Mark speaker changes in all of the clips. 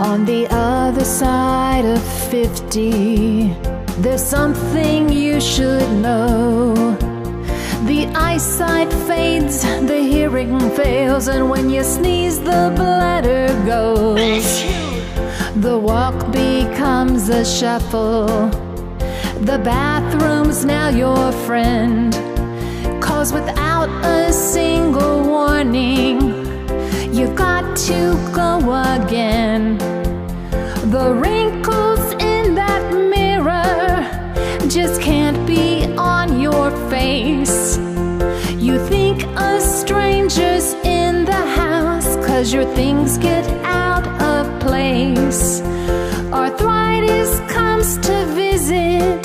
Speaker 1: On the other side of 50, there's something you should know. The eyesight fades, the hearing fails, and when you sneeze, the bladder goes. The walk becomes a shuffle. The bathroom's now your friend. Cause without a single warning, face. You think a stranger's in the house, cause your things get out of place. Arthritis comes to visit,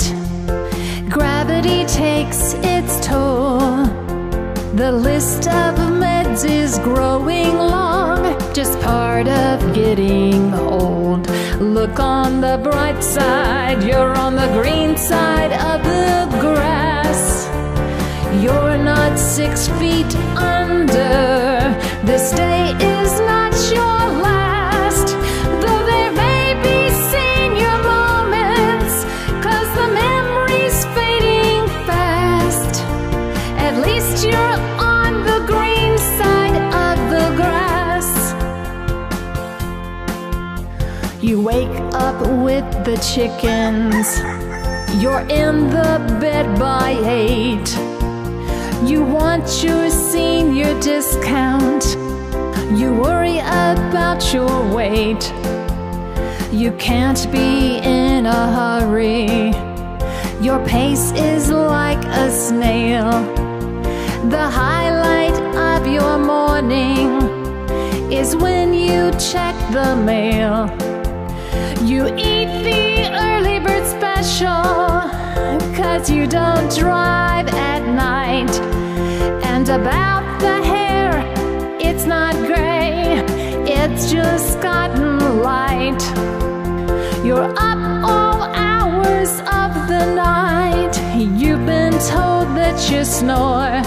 Speaker 1: gravity takes its toll. The list of meds is growing long, just part of getting old. Look on the bright side, you're on the green side six feet under. This day is not your last. Though there may be senior moments, cause the memory's fading fast. At least you're on the green side of the grass. You wake up with the chickens. You're in the bed by eight. You want your senior discount. You worry about your weight. You can't be in a hurry. Your pace is like a snail. The highlight of your morning is when you check the mail. You eat the early bird special, cause you don't drive at night. And about the hair, it's not gray, it's just gotten light. You're up all hours of the night, you've been told that you snore.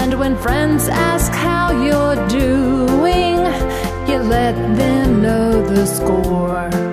Speaker 1: And when friends ask how you're doing, you let them know the score.